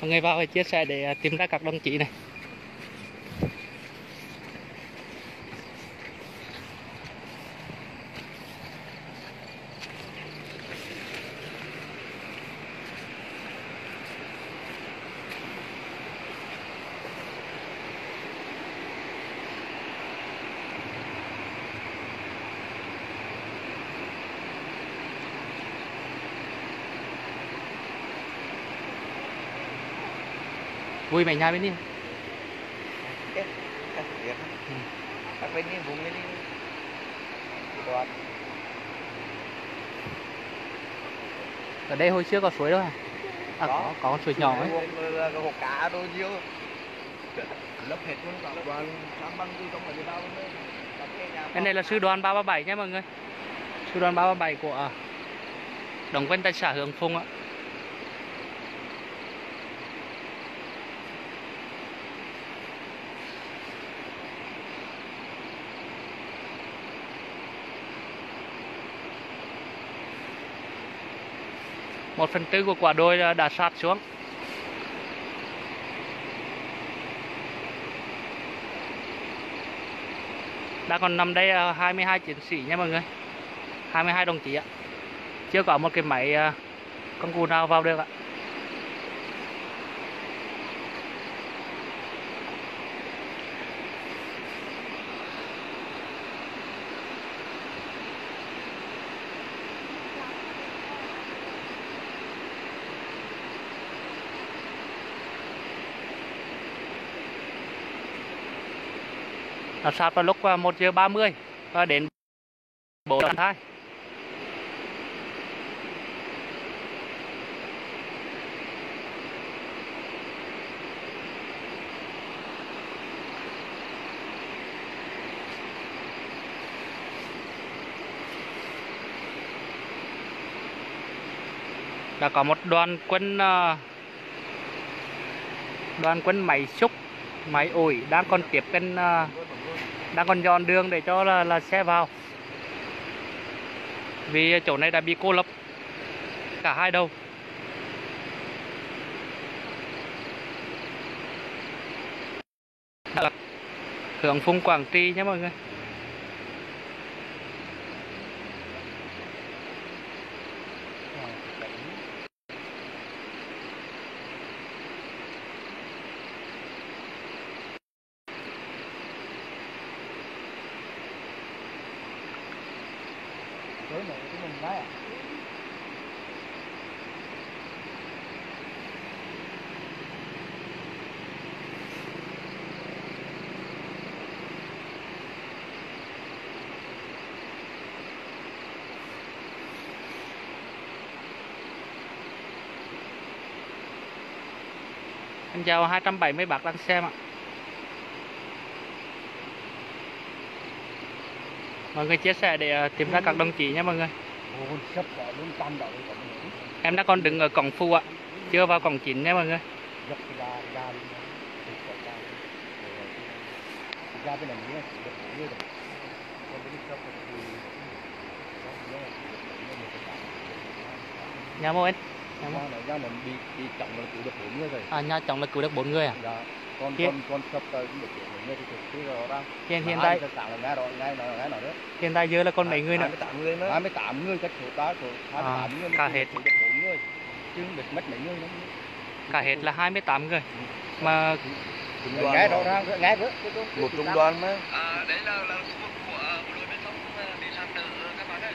mọi người vào chia sẻ để à, tìm ra các đồng chí này. Vui mày nhai bên đi. Các các bên đi vùng bên đi. Đoạn ở đây hồi xưa có suối đâu à? À có. có con suối nhỏ ấy. Là cái hồ cá đồ nhiều. Lấp hết luôn cả đoàn làm băng đi trong là người ta cái nhà này là sư đoàn 337 nhé mọi người. Sư đoàn 337 của à, đồng quân tại xã Hướng Phùng ạ một phần tư của quả đồi đã- sạt xuống. Đã còn nằm đây à, 22 chiến sĩ nha mọi người. 22 đồng chí ạ. Chưa có một cái máy à, công cụ nào vào được ạ. Nó sạt vào lúc à, 1 giờ 30 và đến 4 giờ 2 đã có một đoàn quân à, đoàn quân máy xúc máy ủi đang còn tiếp cận à, đang còn dọn đường để cho là, là xe vào. Vì chỗ này đã bị cô lập. Cả hai đầu. Hướng phung quảng trị nhé mọi người Đối này của mình đấy à em chào 270 bạc đang xem ạ. Mọi người chia sẻ để ờ, tìm ra các đồng chí nhé mọi người. Em đã còn đứng ở cổng phu ạ chưa vào cổng chính nhé mọi người. Nhà mô anh nhà mô. Trọng là cứu được bốn rồi. À nhà chồng là cứu được bốn người à? Dạ con Hiện- con con ràng hiện hiện tại rồi hiện tại giờ là còn mấy người nữa. 28 người nữa. 28 người cách số ta số 28 người cả hết. cứu được bốn người. Chứ được mất mấy người nữa. Cả hết là 28 người. Mà nghe rõ ràng nghe với một trung đoàn mà. À, đấy là là khu vực của bộ đội biên phòng ờ, bị sạt lở các bạn ơi.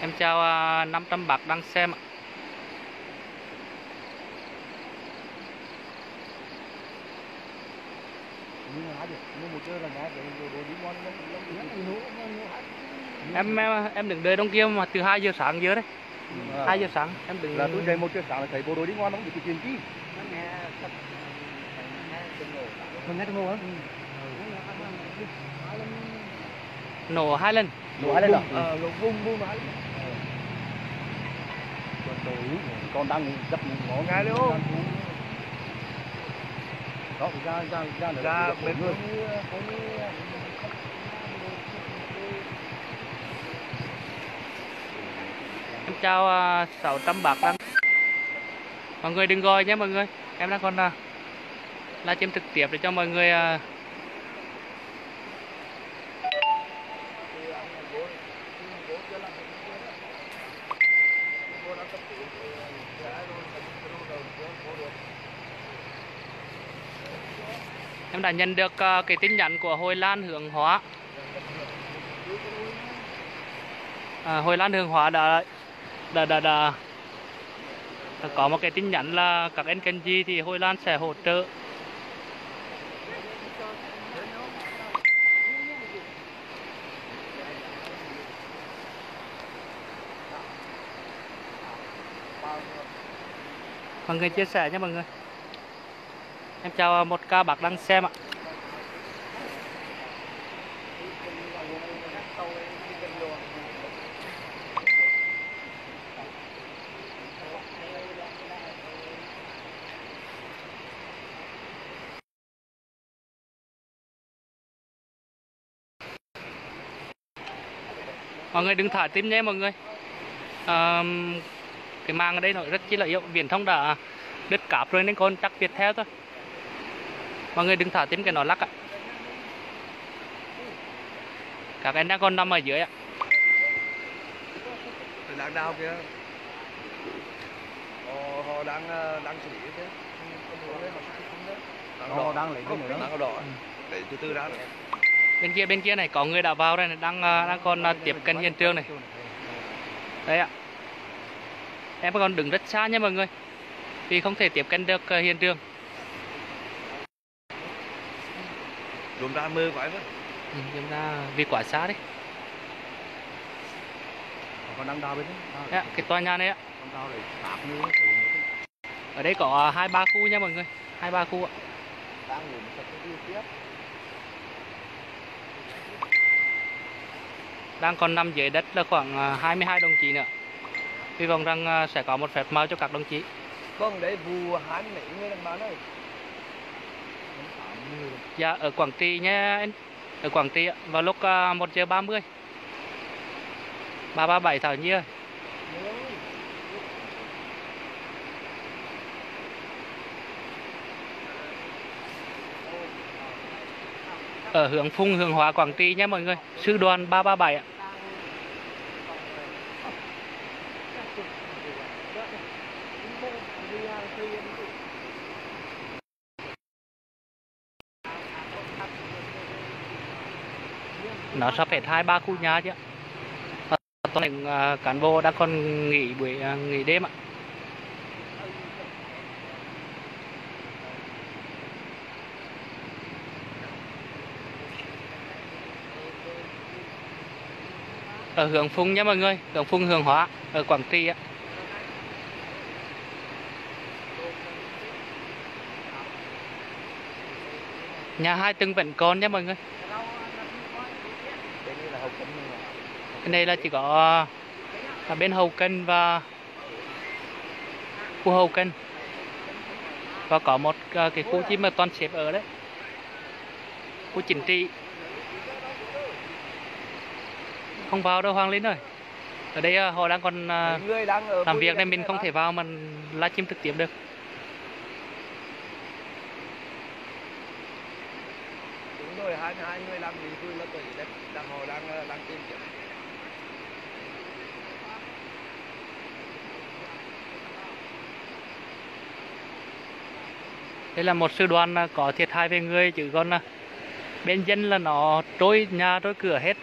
em chào à, 500 bác đang xem ạ. Lắm em em, em đứng đợi đông kia mà từ 2 giờ sáng giờ đấy. 2 giờ sáng em đứng là tôi dậy một giờ sáng là thấy bộ đội đi ngon không được cái chuyện chi? Mình nghe nổ hả nổ hai lần. Nổ hai lên rồi ờ nổ bung bung hai con đang rất ngó ngay luôn Đó, ra ra ra. Ra bên Em chào à, 600 bạc đang Mọi người đừng gọi nhé mọi người Em đang còn à, livestream trực tiếp để cho mọi người Em đã nhận được ờ, cái tin nhắn của Hồi Lan Hướng Hóa. À, Hồi Lan Hướng Hóa đã đã, đã, đã, đã có một cái tin nhắn là các anh cần gì thì Hồi Lan sẽ hỗ trợ. Mọi người chia sẻ nhé mọi người em chào một ca bác đang xem ạ. Mọi người đừng thả tim nhé mọi người. À, cái mang ở đây nó rất chi là yếu viễn thông đã đứt cáp rồi nên con chắc việt theo thôi mọi người đừng thả tim cái nó lắc ạ. Các em đang còn nằm ở dưới ạ. Đang đau kìa. Họ, họ đang ờ, đang xử lý thế. Đang đang lấy cái nữa. Đang đỏ. Để từ từ ra bên kia bên kia này có người đã vào đây này đang đang còn tiếp cận hiện trường này. Đấy ạ. Em còn đứng rất xa nha mọi người. Vì không thể tiếp cận được hiện trường Đúng ra mưa quái quá. ừ, chúng ta vì quá xa đấy Còn đang đau bên đấy. Đấy ạ, cái tòa nhà này ạ ở đây có à, hai ba khu nha mọi người hai ba khu ạ đang ngủ một cái tiếp. đang còn nằm dưới đất là khoảng à, 22 đồng chí nữa hy vọng rằng à, sẽ có một phép màu cho các đồng chí Vâng, đấy vụ hán mấy người đang bán ơi dạ ở Quảng Trị nhé anh. Ở Quảng Trị vào lúc à, 1 giờ 30 337 Thảo Nhi ơi. Ở hướng Phung, hướng Hóa, Quảng Trị nhé mọi người. Sư đoàn 337 ạ. Nó sắp hết hai, ba khu nhà chứ. Ờ, Toàn những à, cán bộ đang còn nghỉ buổi à, nghỉ đêm ạ. Ở Hưởng Phung nhé mọi người Hưởng Phung Hưởng Hóa, ở Quảng Trị ạ. Nhà hai tầng vẫn còn nhé mọi người Đây như là hậu cấm nhưng mà cái này là chỉ có ở bên hậu cân và khu hậu cân và có một ờ, cái khu chim mà toàn xếp ở đấy. Khu chính trị. Không vào đâu Hoàng Linh ơi. Ở đây ờ, họ đang còn Mấy người đang ở làm việc nên mình không thể vào mà livestream trực tiếp được Đúng rồi, hai người làm gì vui là bởi đất đang họ đang đang tìm kiếm. đây là một sư đoàn ờ, có thiệt hại về người chứ còn ờ, bên dân là nó trôi, nhà trôi cửa hết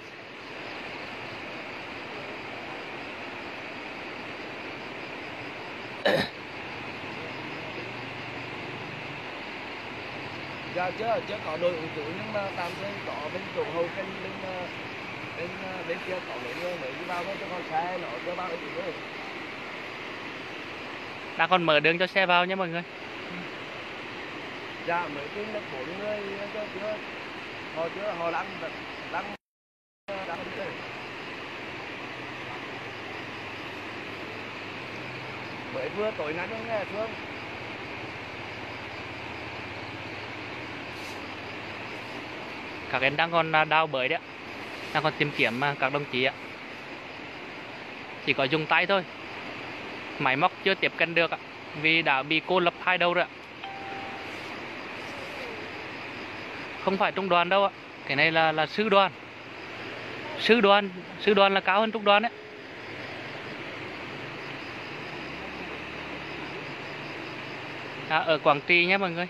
Dạ chưa, chưa có đội ứng cứu nhưng mà tạm thời có bên chỗ hậu cân bên ờ, bên ờ, bên kia có mấy người mới đi vào thôi cho con xe nó chưa vào được nữa. đang còn mở đường cho xe vào nhé mọi người Dạ mới tin được bốn người chưa chưa họ chưa họ đang đang đang đang chơi. mới vừa tối nay luôn nghe thương các em đang còn à, đào bới đấy đang còn tìm kiếm à, các đồng chí ạ. Chỉ có dùng tay thôi. Máy móc chưa tiếp cận được ạ vì đã bị cô lập hai đầu rồi ạ. Không phải trung đoàn đâu ạ. Cái này là là sư đoàn. Sư đoàn sư đoàn là cao hơn trung đoàn đấy à, ở Quảng Trị nhé mọi người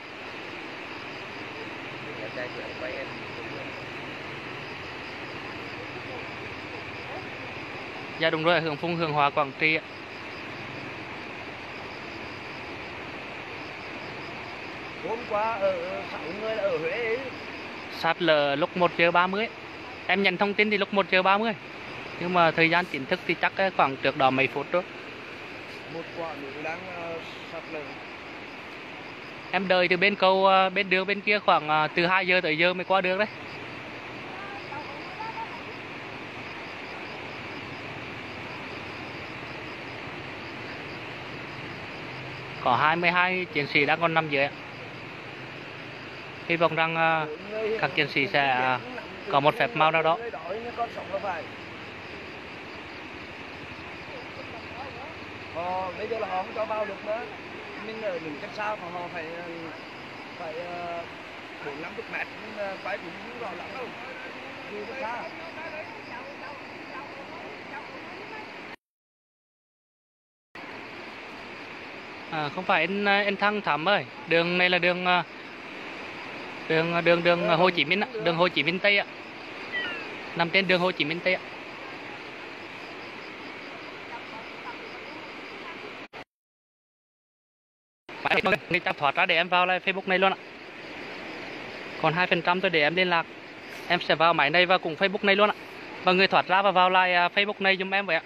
Em trai chuyện quay em dạ đúng rồi hướng phung hướng hòa Quảng Trị ạ. Hôm qua ở sáu người là ở Huế ấy. sát lở lúc 1 giờ 30 em nhận thông tin thì lúc 1 giờ 30 nhưng mà thời gian chính thức thì chắc ờ, khoảng trước đó mấy phút thôi một quả núi đang uh, sạt lở. Em đợi từ bên cầu ờ, bên đường bên kia khoảng ờ, từ 2 giờ tới giờ mới qua được đấy có 22 chiến sĩ đang còn nằm dưới ạ. hy vọng rằng ờ, các chiến sĩ sẽ, ờ, có một phép màu nào đó. họ bây giờ là họ không cho vào được nữa mình ở những cách xa mà họ phải phải bốn năm chục mét nhưng quay cũng rõ lắm đâu đi nó xa À, không phải anh anh Thăng Thắm ơi, đường này là đường à, à, đường đường đường Hồ Chí Minh đường Hồ Chí Minh Tây ạ. Nằm trên đường Hồ Chí Minh Tây ạ. Người ta thoát ra để em vào lại Facebook này luôn ạ. Còn 2% tôi để em liên lạc. Em sẽ vào máy này và cùng Facebook này luôn ạ. Và người thoát ra và vào lại Facebook này giùm em vậy ạ.